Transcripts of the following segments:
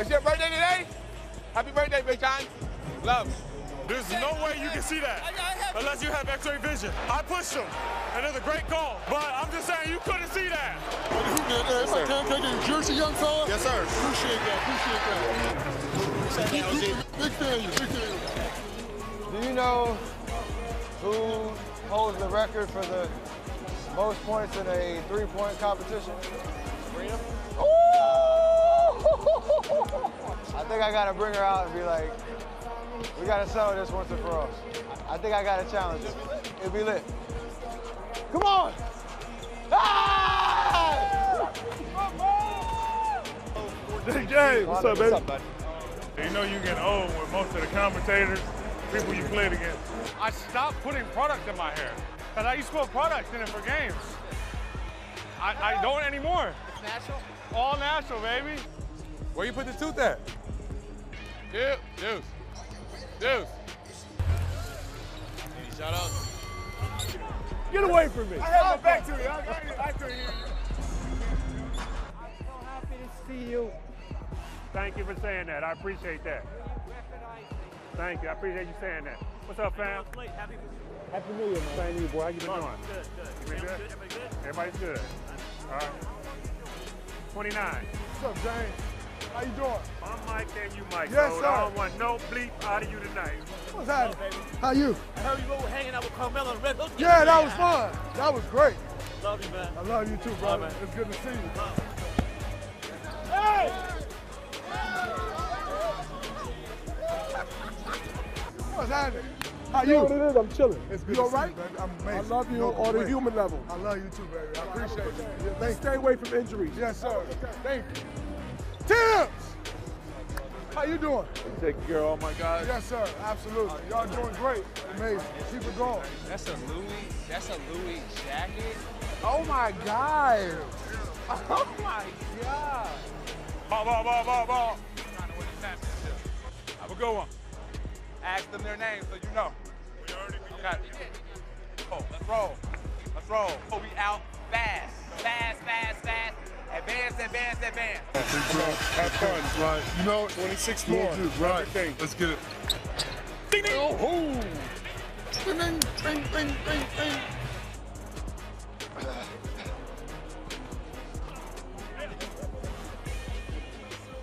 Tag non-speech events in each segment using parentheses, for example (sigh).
It's your birthday today? Happy birthday, Big Time. Love. There's no way you can see that unless you have X-ray vision. I pushed him, and it's a great call, but I'm just saying you couldn't see that. If I can, can I get a jersey, young fella? Yes, sir. Appreciate that, appreciate that. Big fan you, big fan. Do you know who holds the record for the most points in a three-point competition? I think I gotta bring her out and be like, we gotta settle this once and for all. I think I gotta challenge it. It'll be lit. Come on! Ah! Jay, what's up, baby? What's up, buddy? You know you get old with most of the commentators, people you played against. I stopped putting product in my hair, because I used to put product in it for games. I, I don't anymore. It's natural? All natural, baby. Where you put the tooth at? Deuce. Deuce. Deuce. Any shout outs? Get away from me. I have my back to you. I, I, I couldn't hear you. I'm so happy to see you. Thank you for saying that. I appreciate that. Thank you. I appreciate you saying that. What's up, fam? Happy New Year, man. Same to you, boy. How you been doing? Good, good. You been good? Everybody good? Everybody's good. All right. 29. What's up, James? How you doing? I'm Mike and you Mike. Yes, so sir. I don't want no bleep out of you tonight. What's happening? How you? I heard you go hanging out with Carmelo and Red Hook. Yeah, that was fun. That was great. Love you, man. I love you too, brother. man. It's good to see you. Hey! What's happening? How you? what it is? I'm chilling. It's good You to all you. I'm amazing. I love you No on the way. human level. I love you too, baby. I appreciate you. Yeah, And thank stay away from injuries. Yes, sir. Thank you. Tips! How you doing? Taking care of all my guys. Yes, sir. Absolutely. Y'all doing great. Amazing. Keep it going. That's a Louis. That's a Louis jacket. Oh my God. (laughs) Oh my God. Ball, ball, ball, ball, ball. Trying to win the championship. Have a good one. Ask them their names so you know. We already Okay. Oh, let's roll. Let's roll. Oh, we out fast. Fast, fast, fast. Advance, advance, advance. Have fun. Right. You know, 26 more. Right. Let's get it. Ding, ding. Oh. oh. Ding, ding, ding, ding, ding, ding.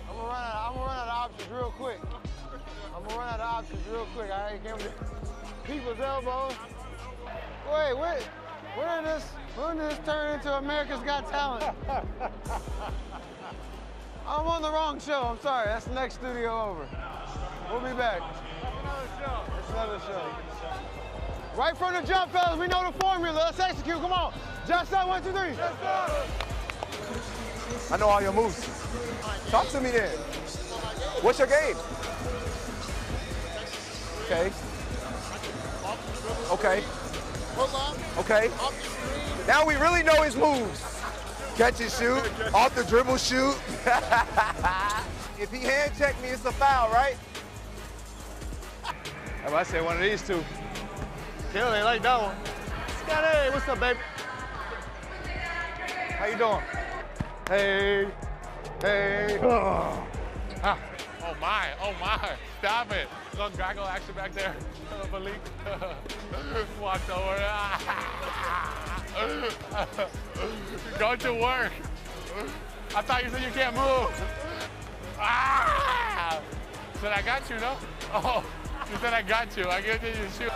I'm gonna run out, I'm gonna run out of options real quick. I'm gonna run out of options real quick. I ain't came to people's elbows. Wait, wait. When did this when did this turn into America's Got Talent? (laughs) I'm on the wrong show. I'm sorry. That's the next studio over. We'll be back. It's another show. Right from the jump, fellas. We know the formula. Let's execute. Come on. Just up. One, two, three. I know all your moves. Talk to me then. What's your game? Okay. Okay. Okay. Now we really know his moves. Catch and shoot, off the dribble shoot. (laughs) if he hand check me, it's a foul, right? (laughs) If I say one of these two. Kill they like that one. Scotty, what's up, baby? How you doing? Hey, hey. Ah. Oh my, oh my. Stop it. Little gaggle action back there. (laughs) Malik. (laughs) Walked over. (laughs) Go to work. I thought you said you can't move. Ah! Said I got you, no? Oh, you said I got you. I gave you your shoe.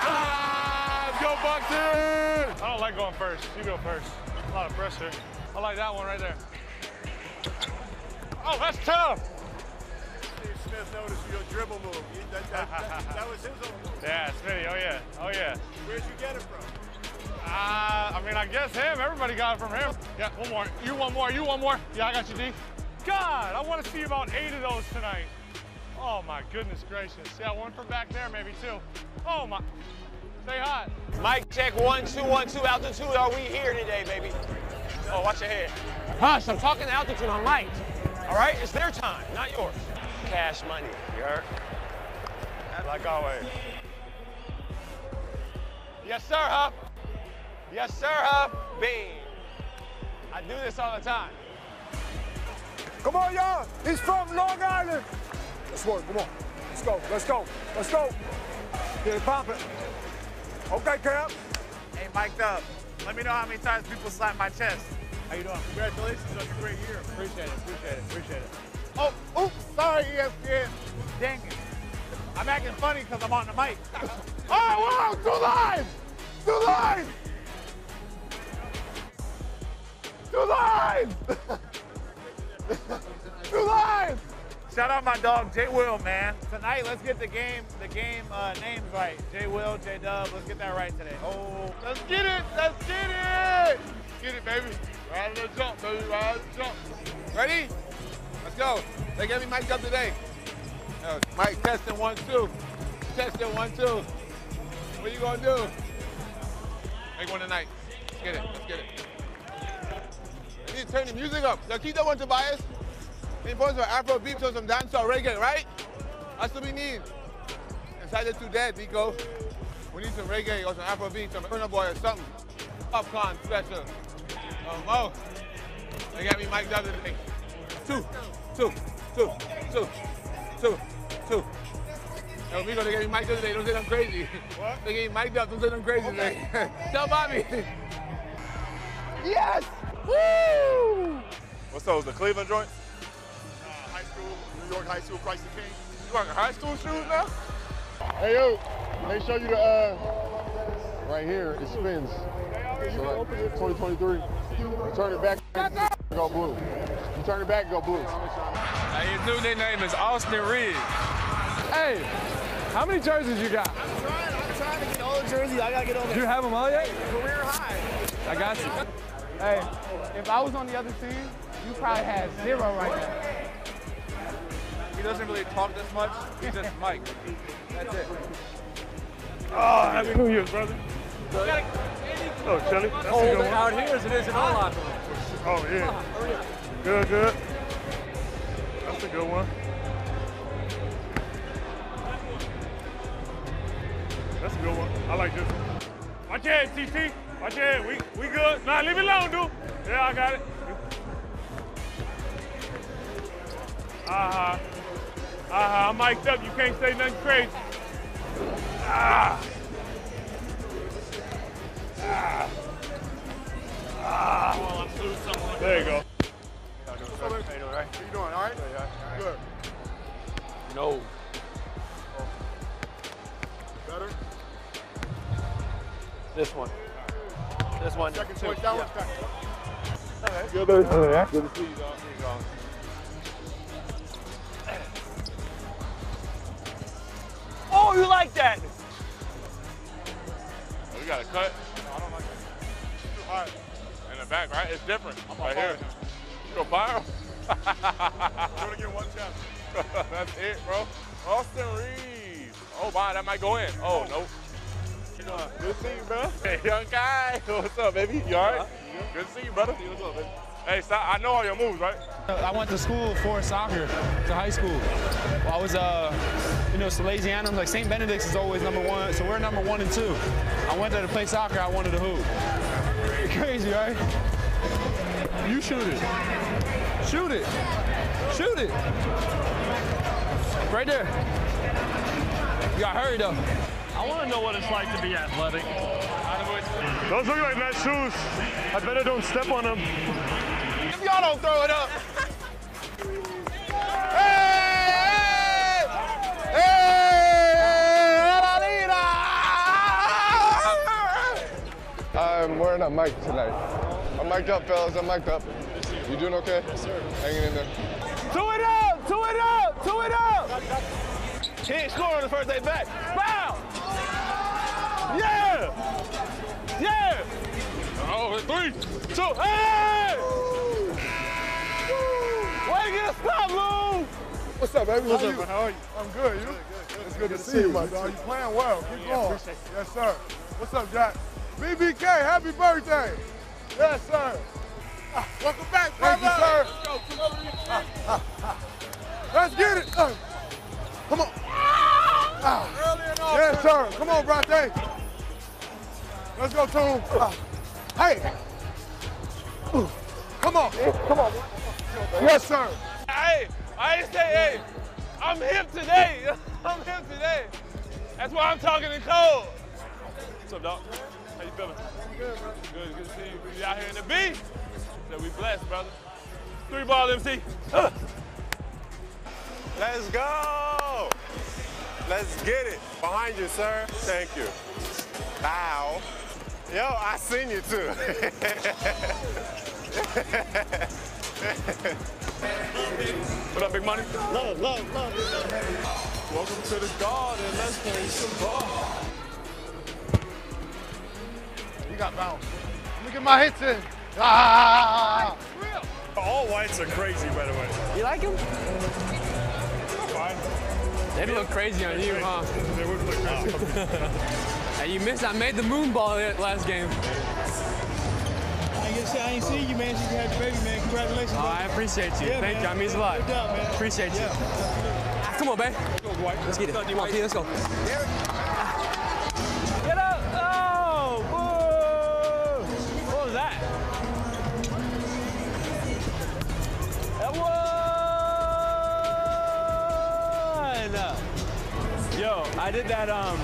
Ah, go Buxton! I don't like going first. You go first. A lot of pressure. I like that one right there. Oh, that's tough. Steve Smith noticed your dribble move. You- that, that, that, that was his own move. Yeah, Smitty. Oh, yeah. Oh, yeah. Where'd you get it from? Uh, I mean, I guess him. Everybody got it from him. Yeah, one more. You one more. You one more. Yeah, I got you, D. God, I want to see about eight of those tonight. Oh, my goodness gracious. Yeah, one from back there, maybe two. Oh, my. Stay hot. Mic check one, two, one, two, altitude. Are we here today, baby? Oh, watch your head. Hush, I'm talking altitude on mic. All right, it's their time, not yours. Cash money, you heard? Like always. Yes, sir, Huff. Yes, sir, Huff. Beam. I do this all the time. Come on, y'all. He's from Long Island. Let's work. Come on. Let's go. Let's go. Let's go. Get it popping. Okay, Cam. Hey, mic'd up. Let me know how many times people slap my chest. How you doing? Congratulations on your great year. Appreciate it, appreciate it, appreciate it. Oh, oops, sorry, E ESPN. Dang it. I'm acting funny because I'm on the mic. (laughs) Oh, wow. Two lines. Two lines. Two lines. (laughs) Two lines. Shout out my dog, J Will, man. Tonight, let's get the game, the game uh, names right. J Will, J Dub, let's get that right today. Oh, Let's get it. Let's get it. Get it, baby. Ride the jump, baby. Ride the jump. Ready? Go. They gave me mic'd up today. Uh, Mike, testing one, two. Testing one, two. What you gonna do? Make one tonight. Let's get it. Let's get it. You need to turn the music up. Now keep that one, Tobias. Any points for Afro beat or some dancehall reggae, right? That's what we need. Inside the two dead, Nico. We need some reggae or some Afro beat, some Burna Boy or something. Popcorn special. Um, oh, they got me mic'd up today. Two, two, two, two, two, two. Yo, Migo, they got me mic'd up today. Don't say I'm crazy. What? They got me mic'd up. Don't say I'm crazy today. (laughs) Tell Bobby. yes! Woo! What's those, the Cleveland joints? Uh, high school, New York High School, Christ the King. You rocking high school shoes now? Hey, yo, they show you the, uh, right here, it spins. So, right, 2023. You turn it back, go blue. You turn it back, go blue. Hey, his new nickname is Austin Reed. Hey, how many jerseys you got? I'm trying, I'm trying to get all the jerseys. I gotta get all the. Do you have them all yet? career high. I got you. Hey, if I was on the other team, you probably had zero right now. He doesn't really talk this much. He's just Mike. That's it. Oh, happy New Year's, brother. Oh, Shelly. That's a out here as it is in our locker room. Oh, yeah. Good, good. That's a good one. That's a good one. I like this one. Watch your head, TT. Watch your head. We, we good. Nah, leave it alone, dude. Yeah, I got it. Uh-huh. Uh-huh. I'm mic'd up. You can't say nothing crazy. Ah. Ah. Ah. There you go. How you doing, all right? Good. No. Better? This one. This one. Second two. choice, that Yeah. one's second. Good, good to see you, dog. Oh, you like that? Oh, we got a cut. I don't like that. Too high. In the back, right? It's different. I'm right gonna here. fire You go fire? Do it again one chance. (laughs) That's it, bro. Austin Reed. Oh, wow, that might go in. Oh, no. Good to see you, bro. (laughs) Hey, young guy. (laughs) What's up, baby? You all right? Good to see you, brother. What's up, baby? Hey, stop. I know all your moves, right? I went to school for soccer, to high school. Well, I was, uh, you know, Salesianum, like St. Benedict's is always number one, so we're number one and two. I went there to play soccer, I wanted to hoop. Crazy, right? You shoot it. Shoot it. Shoot it. Right there. You got hurry though. I want to know what it's like to be athletic. Those look like nice shoes. I better don't step on them. If y'all don't throw it up. I'm wearing a mic tonight. I'm mic'd up, fellas. I'm mic'd up. You doing okay? Yes, sir. Hanging in there. Two it up, two it up, two it up. He ain't scoring on the first day back. Foul! Yeah! Yeah! Oh, three. Two, hey! Way to get a stop, Lou! What's up, baby? What's How up, you? man? How are you? I'm good. You? It's good, to see you, my dog. You playing well. Keep going. Yes, sir. What's up, Jack? BBK, happy birthday. Yes, sir. Welcome back, Thank you, sir. Let's get it. Come on. Yes, sir. Come on, Brate. Let's go, Toom. Ah. Hey. Come on. Come on. Yes, sir. hey, I ain't say, hey, I'm hip today. (laughs) I'm hip today. That's why I'm talking in code. What's up, dog? How you feeling? Good, bro. Good, good to see you. We out here in the B. So we blessed, brother. Three ball MC. Uh. Let's go. Let's get it. Behind you, sir. Thank you. Bow. Yo, I seen you too. (laughs) what up, big money? Love, love, love. Welcome to the garden. Let's play some ball. You got bounce. Look at my hits in. Ah! All whites are crazy, by the way. You like him? Fine. They look crazy on you, huh? They would look crazy. (laughs) hey, you missed. I made the moon ball last game. I guess I ain't see you, man. You had your baby, man. Congratulations. Oh, I appreciate you. Yeah, Thank man. you. That means a lot. No doubt, man. Appreciate you. Yeah. Come on, babe. Let's get it. Come on, P, let's go. Get I did that um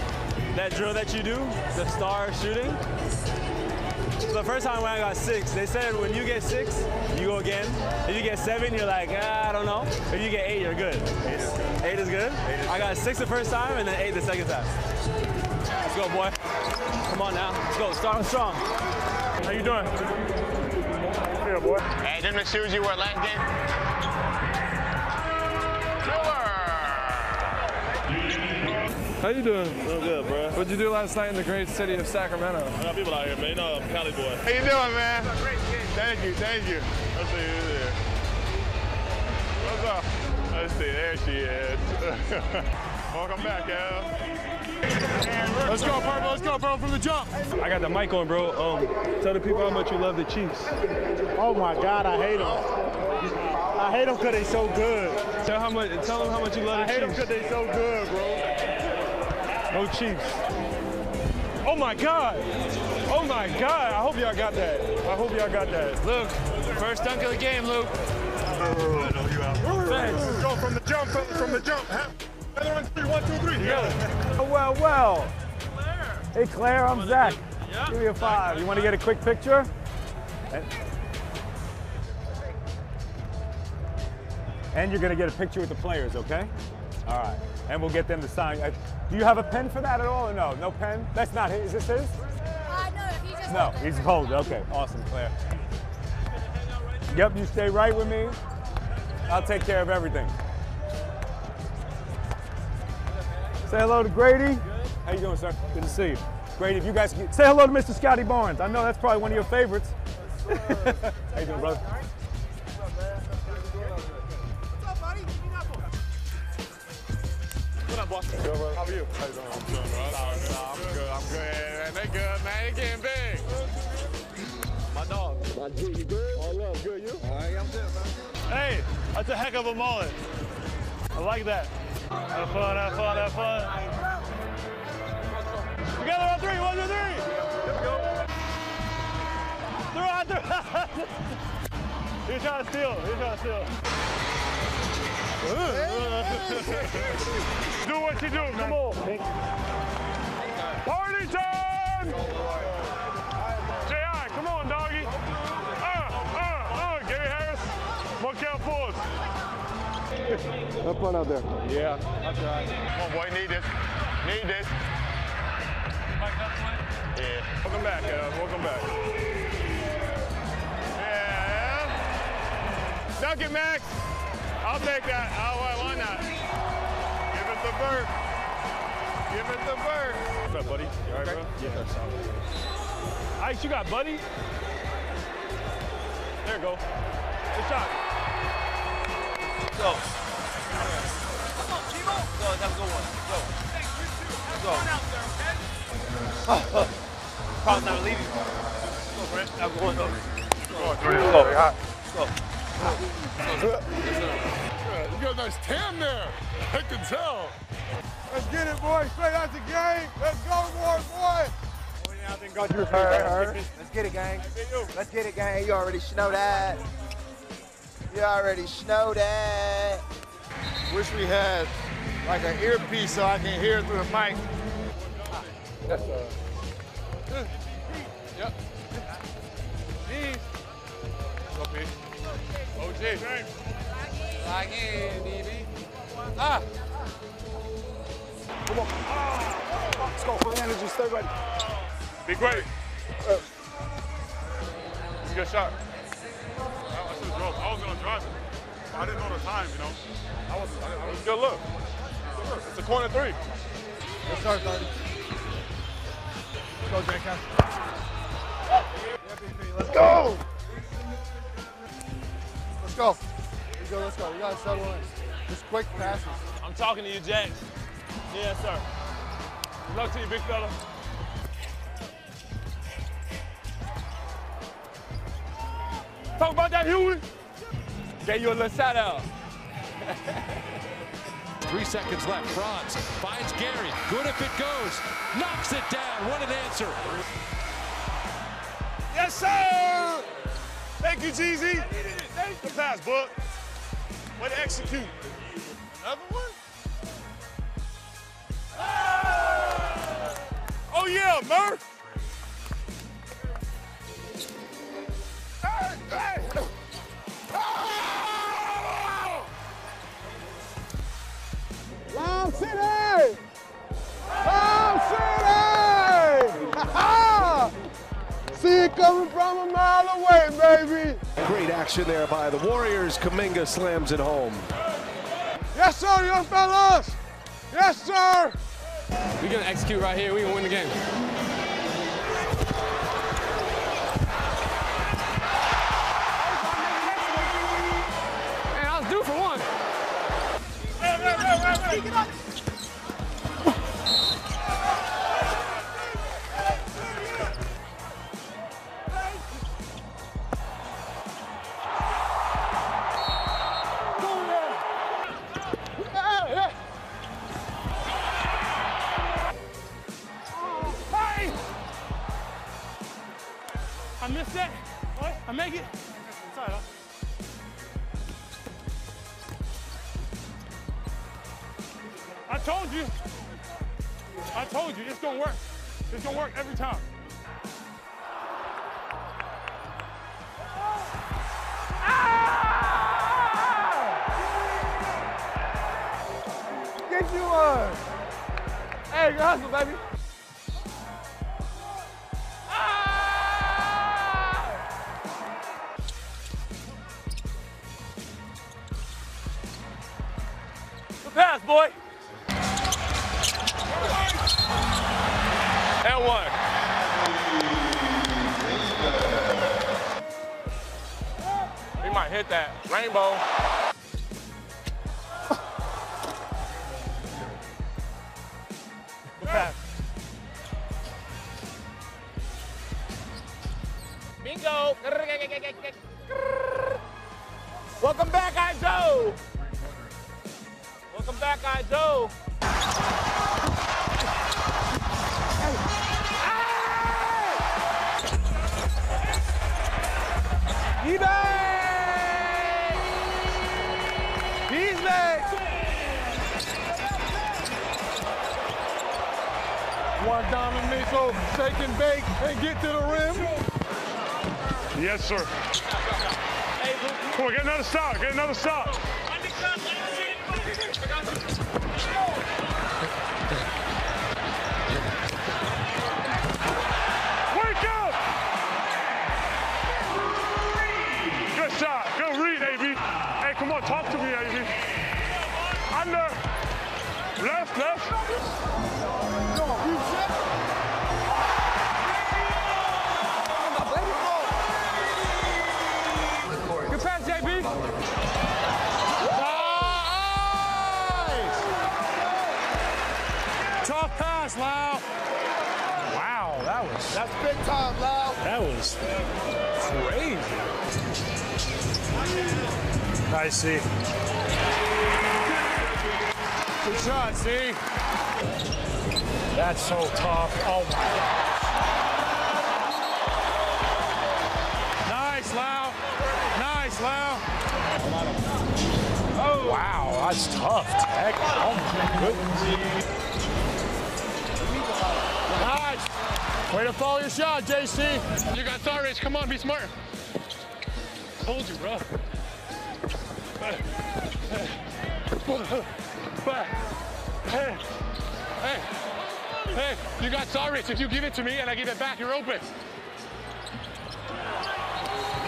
that drill that you do, the star shooting. So the first time when I got six, they said when you get six, you go again. If you get seven, you're like, ah, I don't know. If you get eight, you're good. Eight is good. Eight is good? I got six the first time and then eight the second time. Let's go, boy. Come on now. Let's go. Start strong. How you doing? Yeah, boy. Hey, them the shoes you wore last game? How you doing? Doing good, bro. What'd you do last night in the great city of Sacramento? I got people out here, man. You know I'm Cali boy. How you doing, man? Thank you, thank you. Let's see who's there. What's up? Let's see, there she is. (laughs) Welcome back, Al. Let's go, Purple. Let's go, bro, from the jump. I got the mic on, bro. Um, tell the people how much you love the Chiefs. Oh my God, I hate them. I hate them because they so good. Tell how much. Tell them how much you love I the hate them Chiefs. because they so good, bro. No Chiefs. Oh my God. Oh my God. I hope y'all got that. I hope y'all got that. Luke, first dunk of the game, Luke. Thanks. Go from the jump, from the jump. Another one, three, one, two, three. Yeah. Oh, well, well. Hey, Claire, I'm Zach. Give me a five. You want to get a quick picture? And, and you're going to get a picture with the players, okay? All right. And we'll get them to sign. Do you have a pen for that at all or no? No pen? That's not his. Is this his? Uh, no, he just No, he's holding. Okay, awesome, Claire. Yep, you stay right with me. I'll take care of everything. Say hello to Grady. How you doing, sir? Good to see you. Grady, if you guys could, say hello to Mr. Scottie Barnes. I know that's probably one of your favorites. (laughs) How you doing, brother? What up, boss? How are you? I'm good. I'm good. Man, they good, man. They getting big. My dog. My G, you good? All up, good, you? All right, I'm good, man. Hey, that's a heck of a mullet. I like that. Have fun, have fun, have fun. Together on three, one, two, three. Throw out, throw out. (laughs) He's trying to steal, he's trying to steal. Do what you do, come on. Party time! J.I., come on, doggy. Uh, uh, uh, Gary Harris. One count forward. Have fun out there. Yeah, that's right. Come on, boy, need this. Need this. Yeah. Welcome back, uh, welcome back. Yeah. Dunk it, Max. I'll take that. Oh, why, why not? Give it the bird. Give it the bird. What's up, buddy? You all right, bro? Yeah. Ice, you got buddy? There you go. Good shot. Go. Come on, Timo. Go, have a good one. Go. Go. Probably not leaving. Go, Brent. Have a good one. Go. Go. Go. You got a nice tan there. I can tell. Let's get it, boys. Straight out the game. Let's go, boy, boy. Let's get it, gang. Let's get it, gang. You already know that. You already snowed it. Wish we had like an earpiece so I can hear through the mic. That's uh. OG. Like in. Ah. Come on. Let's go. Full energy. Stay ready. Be great. A good shot. I, I should have. I was gonna drive it. I didn't know the time, you know. I was. I, I was good look. Good. It's a corner three. Yes, sir, 30. Let's go, J. Let's go! Let's go. Let's go, let's go. We gotta settle in. Just quick passes. I'm talking to you, Jax. Yes, sir. Good luck to you, big fella. Talk about that, Huey. Get you a little shout out. (laughs) Three seconds left. Franz finds Gary. Good if it goes. Knocks it down. What an answer. Yes, sir! Thank you, Jeezy. Pass, Book. Way to execute. Another one? Ah! Oh, yeah, Murph. Coming from a mile away, baby. Great action there by the Warriors. Kuminga slams it home. Yes, sir, young fellas. Yes, sir. We're gonna execute right here. We're gonna win the game. Man, I was due for one. Hey! Hit that. Rainbow. Sir. Come on, get another stop, get another stop. Lau. Wow, that was That's big time, Lau. that was crazy. Nice see. Good shot, see? That's so tough. Oh my Nice, Lau. Nice, Lau. Oh. Wow, that's tough, Tech. Oh my goodness. Way to follow your shot, JC. You got star race. Come on, be smart. Told you, bro. Hey, hey, hey, you got star race. If you give it to me and I give it back, you're open.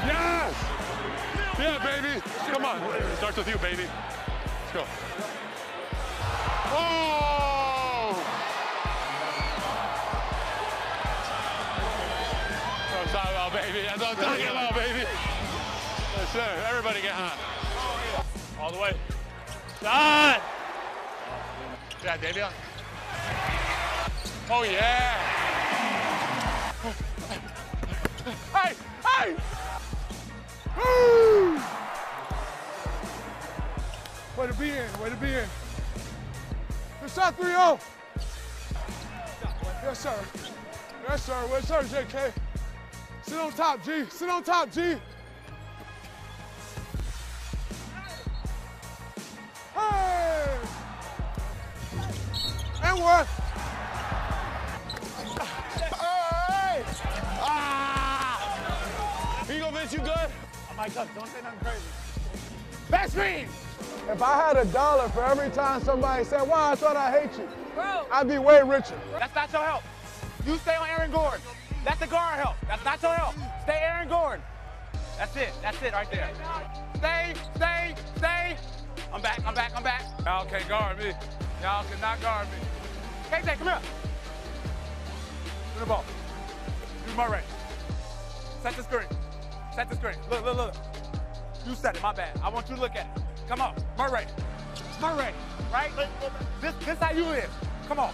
Yes! Yeah, baby. Come on. Starts with you, baby. Let's go. Oh! Baby. That's what I'm talking about, baby. Yes, sir. Everybody get hot. All the way. Shot! Yeah, Davion. Oh, yeah. Hey! Hey! Woo! Way to be in, way to be in. Good shot 3 0. Yes, sir. Yes, sir. Yes, sir, JK. Sit on top, G. Sit on top, G. Hey! And one. Hey! Ah! He convinced you good? Oh my God, don't say nothing crazy. Back screen! If I had a dollar for every time somebody said, wow, I thought I hate you, Bro. I'd be way richer. That's not your help. You stay on Aaron Gordon. That's the guard help. That's not your help. Stay Aaron Gordon. That's it. That's it right there. Stay, stay, stay. I'm back, I'm back, I'm back. Y'all can't guard me. Y'all cannot guard me. KJ, come here. To the ball. Do Murray. Set the screen. Set the screen. Look, look, look. You set it, my bad. I want you to look at it. Come on, Murray. Murray, right? This, this how you live. Come on.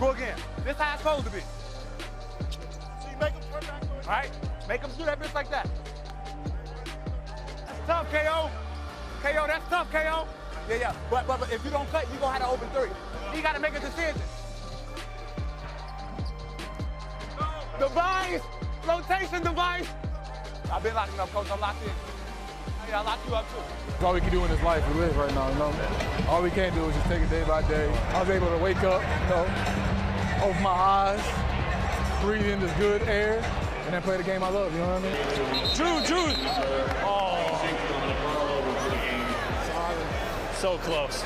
Go again. This how it's supposed to be. Make them turn back. All right? Make them do that bitch like that. That's tough, KO. KO, that's tough, KO. Yeah, yeah. But, but, but if you don't cut, you're going to have to open three. You got to make a decision. Device! Rotation device! I've been locking up, coach. I'm locked in. Yeah, I locked you up too. All we can do in this life we live right now, you know? All we can do is just take it day by day. I was able to wake up, you know, open my eyes, breathe in this good air, and then play the game I love, you know what I mean? Drew, Drew. Oh. So close.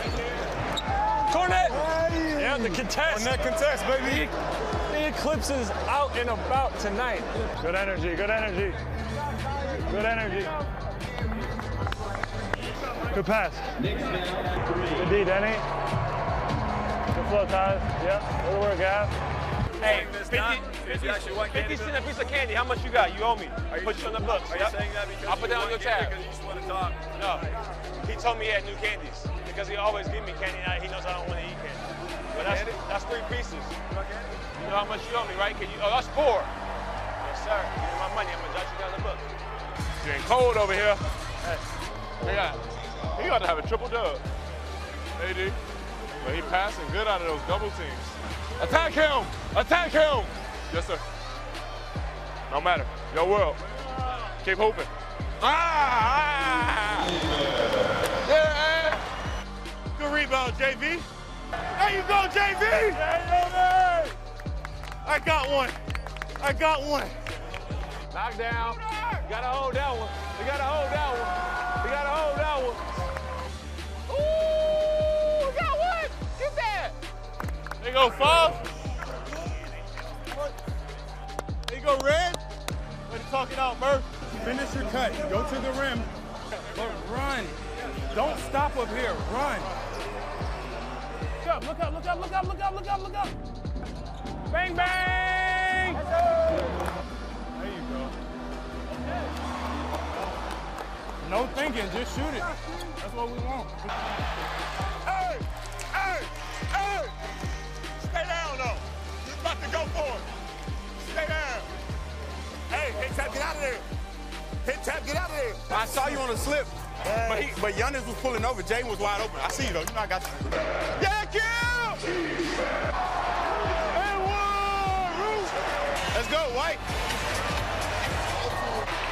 Cornet. Yeah, the contest. Cornet contest, baby. The Eclipse is out and about tonight. Good energy, good energy. Good energy. Good pass. Good D, Danny. Good flow, Ty. Yep, good work, Gav. Hey, 50, 50, 50 cent a piece of candy. How much you got? You owe me. I put you on the books. Are you Yep. saying that because I'll you put that on want your tab. because you just want to talk? No. He told me he had new candies because he always give me candy. Now he knows I don't want to eat candy. But that's, that's three pieces. You know how much you owe me, right? Can you? Oh, that's four. Yes, sir. Give me my money. I'm gonna jot you down the book. Getting cold over here. Hey, he got, he got to have a triple dub. AD. But he passing good out of those double teams. Attack him! Attack him! Yes, sir. No matter. Your world. Keep hooping. Ah! ah. Yeah! Good rebound, JV. There you go, JV. I got one. I got one. Knock down. You gotta hold that one. You gotta hold that one. You gotta hold that one. Ooh, we got one. Get that. There you go, Fob. You go, Red. Way to talk it out, Murph. Finish your cut. Go to the rim. But run. Don't stop up here. Run. Look up, look up, look up, look up, look up, look up, look up. Bang, bang! There you go. No thinking, just shoot it. That's what we want. There. Hit tap, get out of there. I saw you on a slip, but he, but Giannis was pulling over. Jaden was wide open. I see you though. You know I got you. Yeah, kill! And one, Root. Let's go, White.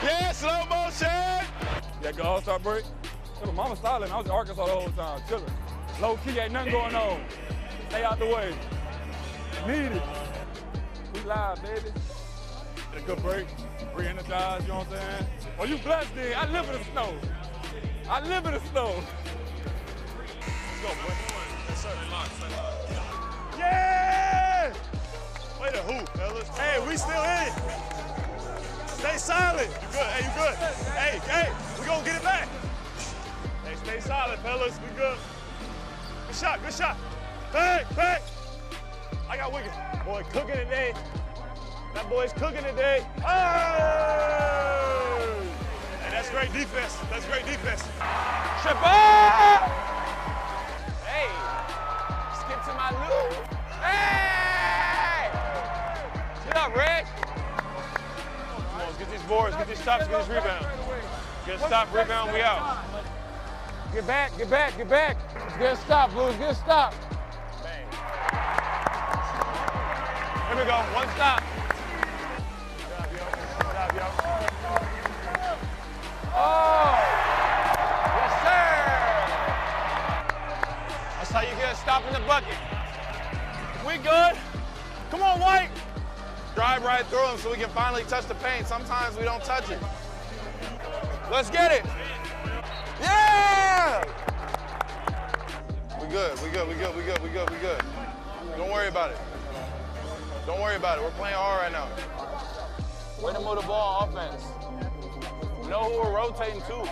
Yeah, slow motion. Yeah, good All Star break. Little mama silent. I was in Arkansas the whole time, chilling. Low key, ain't nothing going on. Stay out the way. Need it. We live, baby. A good break. Re-energized, you know what I'm saying? Oh, you blessed, then. I live in the snow. I live in the snow. Let's go, boy. Yes, sir. Yeah! Way to hoop, fellas. Hey, we still in. Stay silent. You good? Hey, you good? Hey, hey, we gonna get it back. Hey, stay silent, fellas. We good. Good shot, good shot. Bang, bang. I got wicked. Boy, cooking today. That boy's cooking today. Hey! And that's great defense. That's great defense. Shabbat! Hey, skip to my loo. Hey! Get up, Rick. Come on, let's get these boards, get these stops, get this rebound. Get a stop, rebound, we out. Get back, get back, get back. Get a stop, Lewis. Get a stop. Here we go, one stop. Oh! Yes, sir! That's how you get a stop in the bucket. We good? Come on, White. Drive right through him so we can finally touch the paint. Sometimes we don't touch it. Let's get it. Yeah! We good, we good, we good, we good, we good, we good. Don't worry about it. Don't worry about it. We're playing hard right now. Way to move the ball offense. Know who we're rotating to.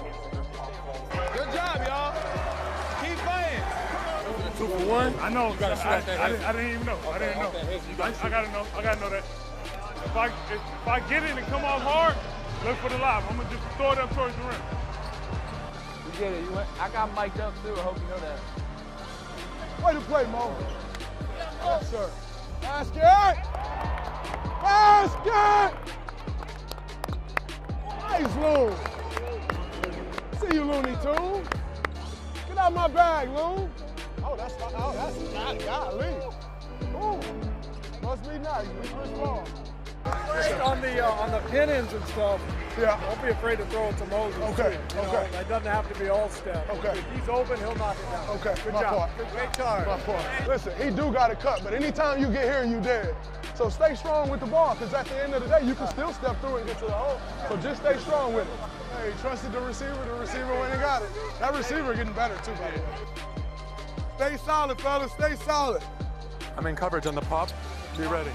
Good job, y'all. Keep playing. Two for one? I know. I, I, I, didn't, I didn't even know. I didn't know. I, I gotta know. I gotta know that. If I if, if I get it and come off hard, look for the lob. I'm gonna just throw it up towards the rim. You get it. You went, I got mic'd up too. I hope you know that. Way to play, Mo. Yes, sir. Basket! Basket! Nice, Loon. See you, Looney Tune. Get out my bag, Loon. Oh, that's oh, that's God, golly. Ooh, must be nice. We first ball. on the uh, on the pin ins and stuff. Yeah. Don't be afraid to throw it to Moses. Okay, too, you know? okay. It doesn't have to be all step. Okay. If he's open, he'll knock it down. Okay, Good my job. fault. Good, great charge. My fault. Listen, he do got a cut, but anytime you get here, you dead. So stay strong with the ball, because at the end of the day, you can still step through and get to the hole. So just stay strong with it. Hey, trusted the receiver. The receiver went and got it. That receiver getting better too, by the way. Stay solid, fellas. Stay solid. I'm in coverage on the pop. Be ready.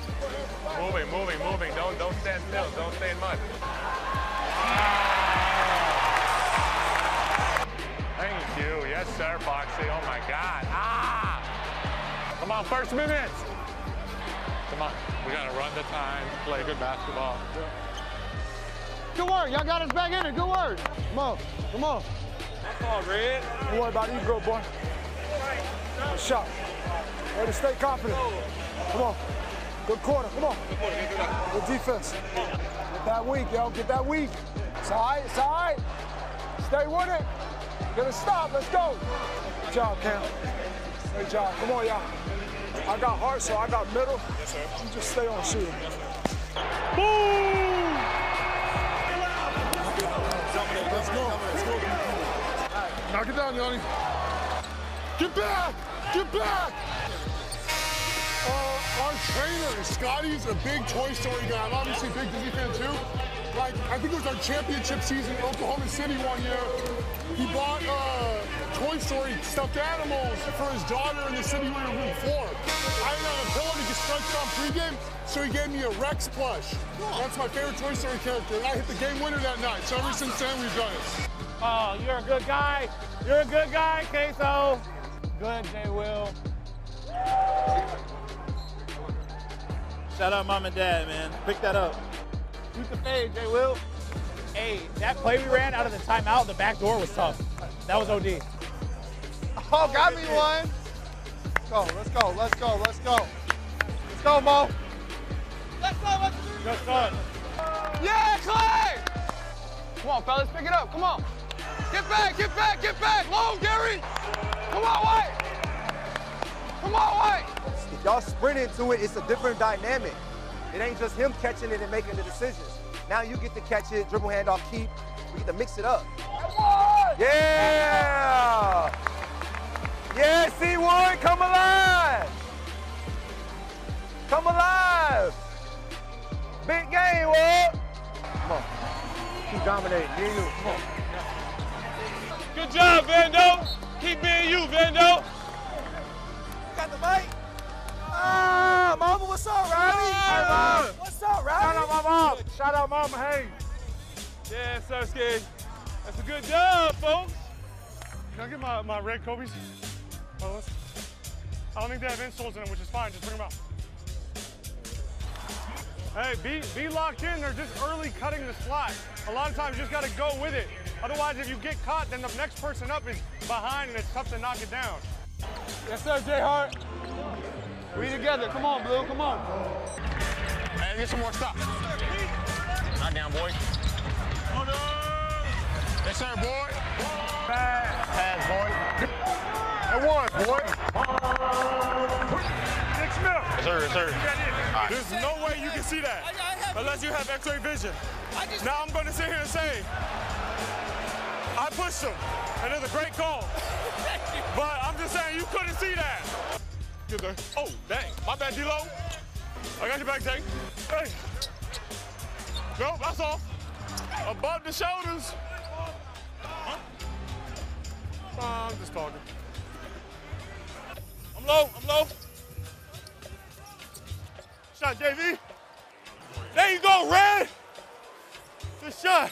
Moving, moving, moving. Don't don't stand still. Don't stay in mud. Thank you. Yes, sir, Foxy. Oh my God. Ah! Come on, first minutes. Come on. We gotta run the time, play good basketball. Good work. Y'all got us back in it. Good work. Come on. Come on. That's all, Red. Don't worry about it. You go, boy. Good shot. Way to stay confident. Come on. Good quarter. Come on. Good defense. Get that weak, yo. Get that weak. It's all right. It's all right. Stay with it. Get a stop. Let's go. Good job, Cam. Great job. Come on, y'all. I got heart, so I got middle. Yes, sir. You just stay on shooting. Boom! Let's go. Let's go. Knock it down, Yanni. Get back! Get back! Trainer, Scotty's a big Toy Story guy. I'm obviously a big Disney fan too. Like, I think it was our championship season in Oklahoma City one year. He bought uh, Toy Story stuffed animals for his daughter in the city we were rooting for. I didn't have a pillow to get stretched on pregame, so he gave me a Rex plush. That's my favorite Toy Story character, and I hit the game winner that night. So ever since then, we've done it. Oh, you're a good guy. You're a good guy, Queso. Good, J. Will. Shout out mom and dad, man. Pick that up. Shoot the fade, J. Will. Hey, that play we ran out of the timeout, the back door was tough. That was OD. Oh, got me one. Let's go. Let's go. Let's go. Let's go. Let's go, Mo. Let's go, let's Good start. Yeah, Clay! Come on, fellas, pick it up. Come on. Get back, get back, get back. Low, Gary. Come on, White. Come on, White. Y'all sprint into it, it's a different dynamic. It ain't just him catching it and making the decisions. Now you get to catch it, dribble handoff, keep. We get to mix it up. Yeah! Yeah, C1, come alive! Come alive! Big game, Wood! Come on. Keep dominating. Me and you. Come on. Good job, Vando. Keep being you, Vando. Got the mic? Ah, mama, what's up, Robbie? What's up, Robbie? Shout out my mom. Shout out Mama Hayes. Yeah, Sirski. That's a good job, folks. Can I get my, my red Kobe's? Oh, I don't think they have insoles in them, which is fine. Just bring them out. Hey, be, be locked in. They're just early cutting the slot. A lot of times you just got to go with it. Otherwise, if you get caught, then the next person up is behind and it's tough to knock it down. Yes, sir, J Hart. We together. Come on, Blue. Come on. Hey, get some more stops. Knock down, boy. Yes, sir, boy. Pass, boy. And one, boy. Nick Smith. Yes, sir, yes, sir. There's no way you can see that unless you have X-ray vision. Now I'm going to sit here and say, I pushed him, and it's a great call. (laughs) But I'm just saying you couldn't see that. There. Oh, dang. My bad, D-Lo. I got your back, Jake. Hey. Nope, that's off. Above the shoulders. Huh? Uh, I'm just talking. I'm low, I'm low. Shot, JV. There you go, Red. Good shot.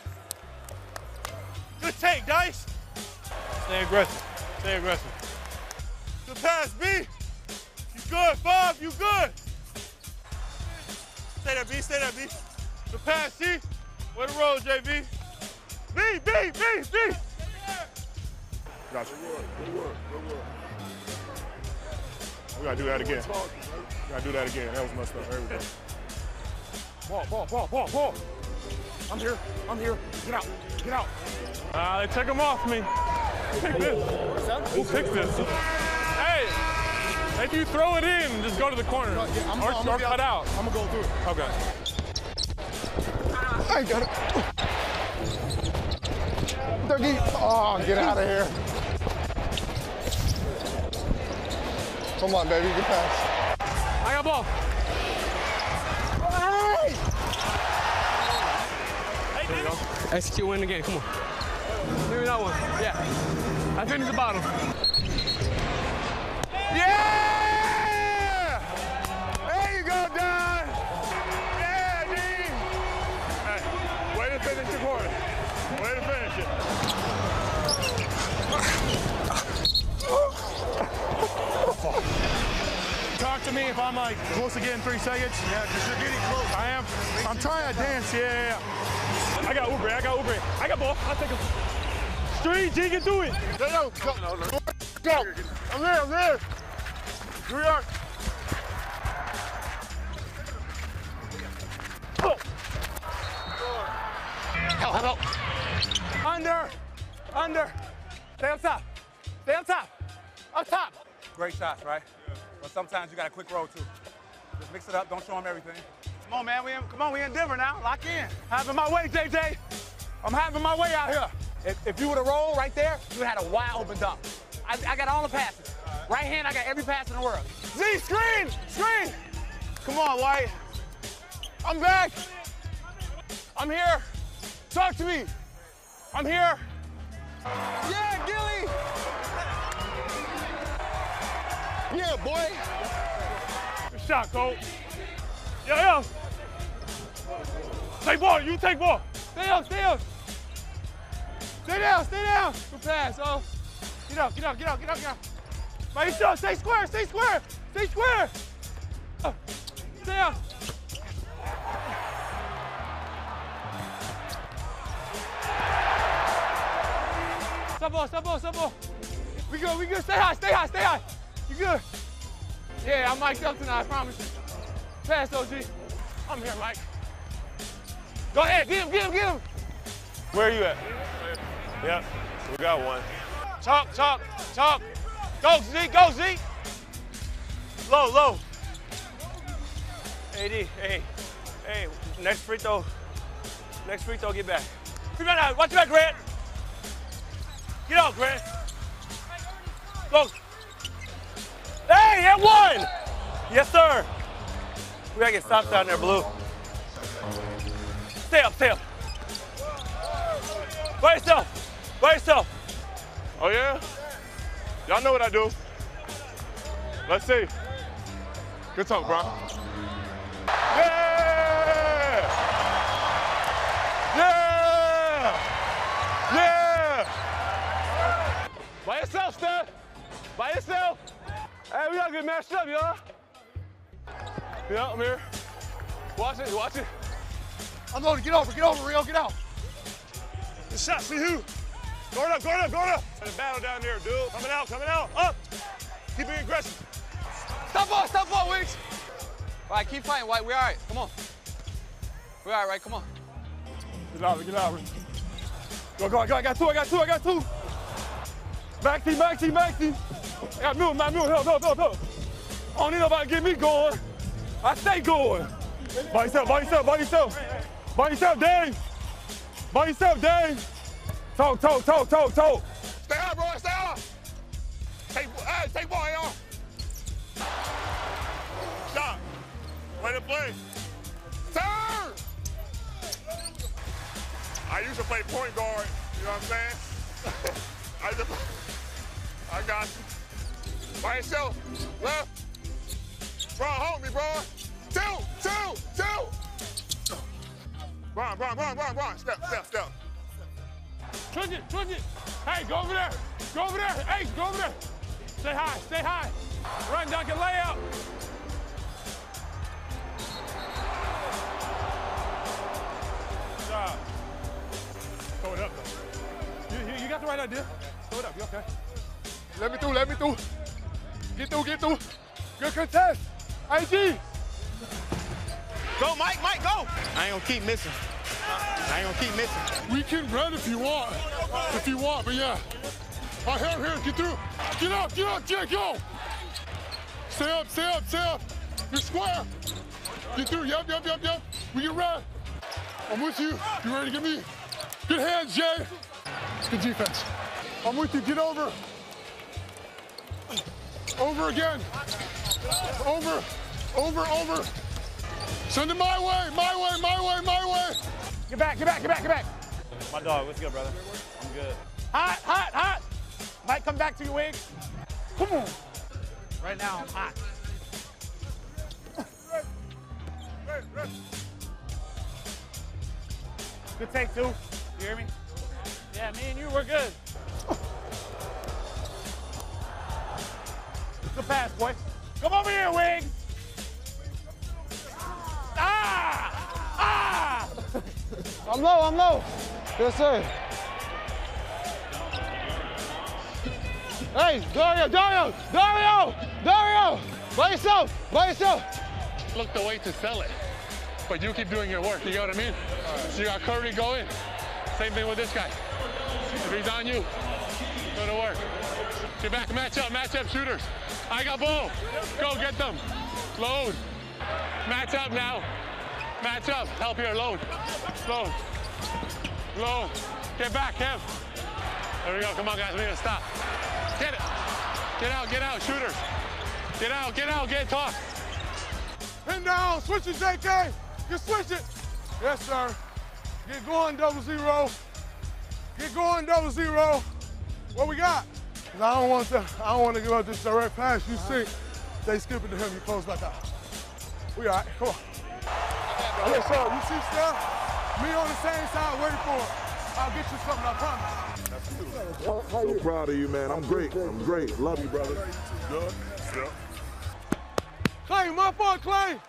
Good take, Dice. Stay aggressive. Stay aggressive. Good pass, B. Good, Bob. You good. Stay there, B. Stay there, B. The pass, C. Way to roll, JV. B, B, B, B. Gotcha. Good work. Good work. We gotta do that again. We gotta do that again. That was messed up. There we go. Ball, ball, ball, ball, ball. I'm here. I'm here. Get out. Get out. Uh, they took him off me. Pick this. Who picked this? Hey, if you throw it in, just go to the corner. I'm- or I'm or gonna cut out. I'm gonna go through it. Okay. I got it. Dougie. Oh, get out of here. Come on, baby. Good pass. I got ball. There you go. Execute win again. Come on. Give me that one. Yeah. I finished the bottom. Talk to me if I'm like close to getting three seconds. Yeah, because you're getting close. I am. I'm trying to dance. Yeah, yeah, yeah. I got Uber. I got Uber. I got ball. I'll take him. Street, G can do it. Go, go, go. Go. I'm there. I'm there. Here we are. Help, help, help. Under, under. Stay on top. Stay on top. Up top. Great shots, right? But sometimes you got a quick roll too. Just mix it up. Don't show them everything. Come on, man. We in, come on. We in Denver now. Lock in. Having my way, JJ. I'm having my way out here. If, if you would have rolled right there, you had a wide open dunk. I, I got all the passes. Right hand, I got every pass in the world. Z, screen, screen. Come on, White. I'm back. I'm here. Talk to me. I'm here. Yeah, Gilly. Yeah, boy. Good shot, Cole. Yo, yo. Take ball. You take ball. Stay up, stay up. Stay down, stay down. Good pass, oh. Get up, get up, get up, get up, get up. Make sure, stay square, stay square, stay square. Uh, Stay up. Stop ball, stop ball, stop ball. We good, we good. Stay high, stay high, stay high. You good? Yeah, I'm mic'd up tonight, I promise you. Pass, OG. I'm here, Mike. Go ahead, get him, get him, get him. Where are you at? Yep, we got one. Chalk, chalk, chalk. Go, Z, go, Z. Low, low. AD, hey, hey, next free throw, next free throw, get back. Free man out, watch your back, Grant. Get out, Grant. Hey, one. Yes, sir. We gotta get stops down there, Blue. Stay up, stay up. By yourself. By yourself. Oh, yeah? Y'all know what I do. Let's see. Good talk, bro. We get matched up, y'all. Yeah, I'm here. Watch it, watch it. I'm loaded. Get over. Get over, Rio. Get out. Good shot, see who? Guard up, guard up, guard up. There's a battle down there, dude. Coming out, coming out. Up. Keep being aggressive. Stop ball, stop ball, Wiggs. All right, keep fighting, White. We're all right. Come on. We're all right, right? Come on. Get out, get out. Go, go, go. I got two, I got two, I got two. Maxi, Maxi, Maxi. I got move, man, move, help, help, help, help. I don't need nobody to get me going. I stay going. By yourself, by yourself, by yourself. By yourself, Dave. By yourself, Dave. Talk, talk, talk, talk, talk. Stay out, bro. Stay out. Take, hey, take ball, y'all. Stop. Way to play. Turn. I used to play point guard. You know what I'm saying? (laughs) I, to, I got you. By yourself. Left. Bro, hold me, bro. Two, two, two. Run, run, run, run, run. Step, step, step. Twitch it, twitch it. Hey, go over there. Go over there. Hey, go over there. Stay high, stay high. Run, Duncan, lay out. Good job. Throw it up, though. You, you, you got the right idea. Throw it up, you okay? Let me through. Let me through. Get through. Get through. Good contest. IG. Go, Mike, Mike, go. I ain't gonna keep missing. I ain't gonna keep missing. We can run if you want. If you want, but yeah. All right, here, here, get through. Get up, get up, Jay, go. Stay up, stay up, stay up. You're square. Get through, yep, yep, yep, yep. We can run. I'm with you. You ready to get me? Good hands, Jay. Good defense. I'm with you, get over. Over again. Over, over, over. Send it my way, my way, my way, my way. Get back, get back, get back, get back. My dog, what's good, brother? I'm good. Hot, hot, hot. Might come back to you, Wiggs. Come on. Right now, I'm hot. Good take, two. You hear me? Yeah, me and you, we're good. Good pass, boy. Come over here, Wiggs. Ah! Ah! I'm low, I'm low. Yes, sir. Hey, Dario, Dario, Dario, Dario! By yourself, by yourself. Look the way to sell it. But you keep doing your work, you know what I mean? So you got Curry going. Same thing with this guy. If he's on you, go to work. Get back, match up, match up shooters. I got ball. Go get them. Load. Match up now. Match up. Help here, load. Load. Load. Get back, Kev. There we go. Come on, guys. We gotta stop. Get it. Get out, get out, shooters. Get out, get out, get tough. Pin down, switch it, JK. You switch it. Yes, sir. Get going, double zero. Get going, double zero. What we got? 'Cause I don't want to. I don't want to give up this direct pass. You see, they skip it to him. You close back out. We all right. Come on. Yes, sir. You see stuff? Me on the same side, waiting for it. I'll get you something. I promise. So proud of you, man. I'm great. I'm great. Love you, brother. Good. Yeah. Clay, my fault, Clay.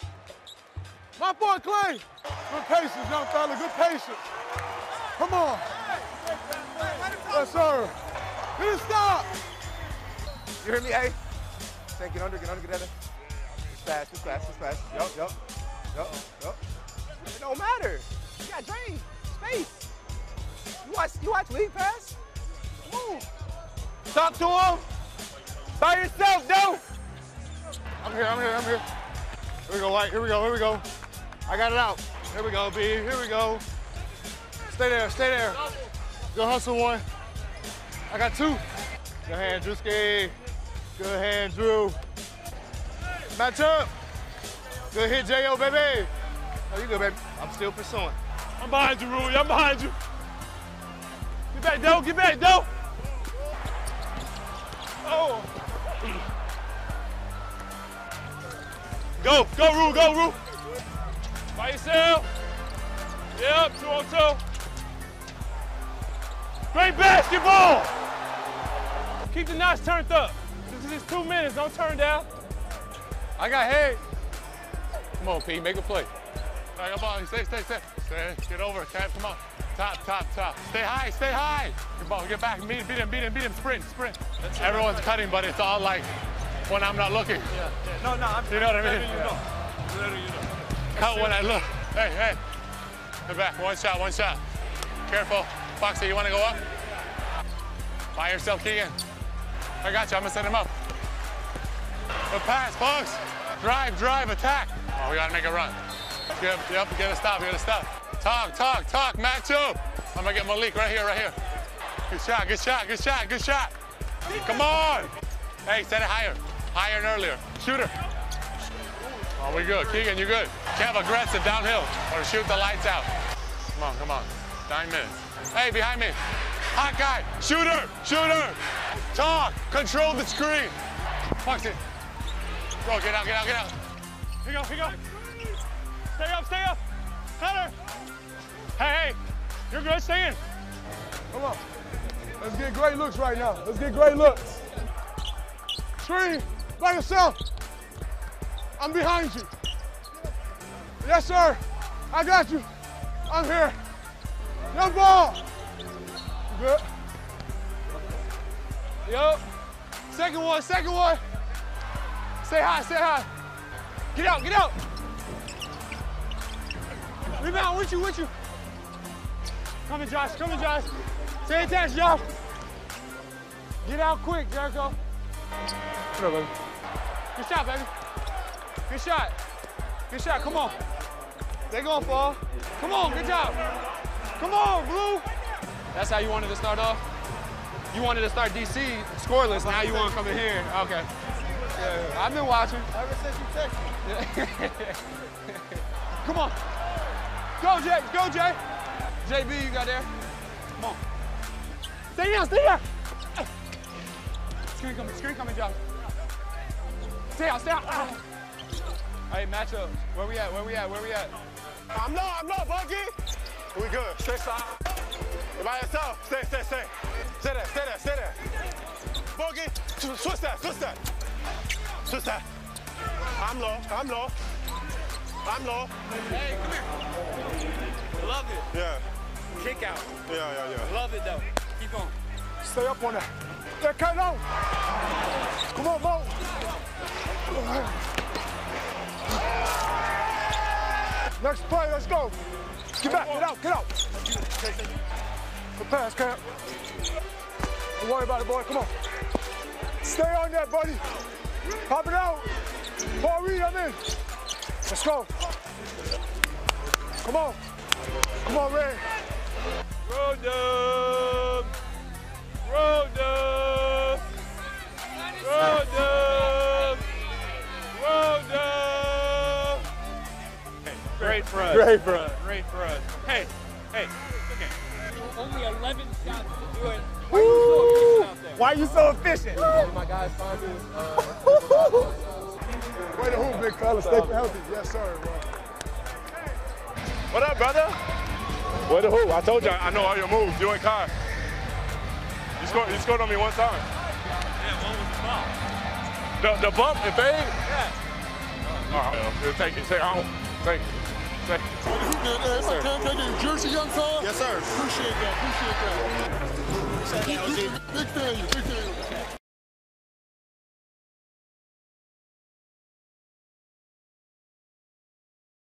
My fault, Clay. Good patience, young fella. Good patience. Come on. Yes, sir. Get it stop. You hear me, hey? Say, get under, get under, get under. It's fast, it's fast, it's fast. Yup, yup, yup, yup. It don't matter. You got drain, space. You watch, you watch league pass? On. Talk to him. By yourself, though. I'm here, I'm here, I'm here. Here we go, White. Here we go, here we go. I got it out. Here we go, B. Here we go. Stay there, stay there. Go hustle one. I got two. Good hand, Drewski. Good hand, Drew. Match up. Good hit, J.O., baby. Oh, you good, baby. I'm still pursuing. I'm behind you, Rui. I'm behind you. Get back, Doe. Get back, Doe. Oh. Go, go, Rue, go, Rue. By yourself. Yep, two on two. Great basketball. Keep the notch turned up. This is two minutes. Don't turn down. I got head. Come on, P, make a play. All right, come on, stay, stay, stay. Stay, get over, Cap, come on. Top, top, top. Stay high, stay high. Come on, get back, beat him, beat him, beat him, beat him, sprint, sprint. Everyone's cutting, but it's all like when I'm not looking. Yeah, yeah. No, no, I'm You know what I mean? You know. You know. Cut when I look. Hey, hey. Get back, one shot, one shot. Careful. Foxy, you want to go up? By yourself, Keegan. I got you, I'm gonna set him up. The pass, Fox. Drive, drive, attack. Oh, we gotta make a run. Yep, yep, get a stop, get a stop. Talk, talk, talk, match up. I'm gonna get Malik right here, right here. Good shot, good shot, good shot, good shot. Come on. Hey, set it higher. Higher and earlier. Shooter. Oh, we good. Keegan, you good. Kev, aggressive downhill or shoot the lights out. Come on, come on. Nine minutes. Hey, behind me. Hot guy. Shooter, shooter. Talk. Control the screen. Fox it. Go, get out, get out, get out. Go, here you go. Stay up, stay up. Hunter. Hey, hey. You're good. Stay in. Come on. Let's get great looks right now. Let's get great looks. Screen, by yourself. I'm behind you. Yes, sir. I got you. I'm here. No ball. Good. Yup. Second one, second one. Stay high, stay high. Get out, get out. Rebound, with you, with you. Come in, Josh, come in, Josh. Stay attached, Josh. Get out quick, Jericho. Come on, baby. Good shot, baby. Good shot. Good shot, come on. They gonna fall. Come on, good job. Come on, Blue. That's how you wanted to start off? You wanted to start DC scoreless, now you want to come in here. Okay. Yeah, I've been watching. Ever since you texted. (laughs) Come on. Go, Jay. Go, Jay. JB, you got there? Come on. Stay down, stay down. Screen coming, screen coming, Josh. Stay out, stay out. Ah. Hey, matchup. Where we at? Where we at? Where we at? I'm low, I'm low, Buggy. We good. Stay side. By yourself. Stay, stay, stay. Stay there, stay there, stay there. Bogey, sw- switch that, switch that. Switch that. I'm low, I'm low. I'm low. Hey, come here. Love it. Yeah. Kick out. Yeah, yeah, yeah. Love it, though. Keep going. Stay up on that. Yeah, cut out. Come on, Mo. Next play, let's go. Get back, get out, get out. Good pass, Cam. Don't worry about it, boy. Come on. Stay on that, buddy. Pop it out. Paul Reed, I'm in. Let's go. Come on. Come on, Ray. Road dub. Road dub. Road dub. Road dub. Great for us. Great for us. Great for us. Hey, Woo! Why you so efficient? My guys find. Uh, Way to hoop, big fella. Stay healthy. Yes, sir. bro. What up, brother? What the who? I told you I know all your moves. You and Kai. You scored, you scored on me one time. yeah, one was the ball. The, the bump and fade? Yeah. All right, well, take it. Take it home. Thank you. Thank you. Yes, sir. Can I Jersey, young fella? Yes, sir. Appreciate that. Appreciate that. Big, big, big fan of you. Big fan of you.